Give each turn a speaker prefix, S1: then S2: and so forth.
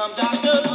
S1: I'm Dr.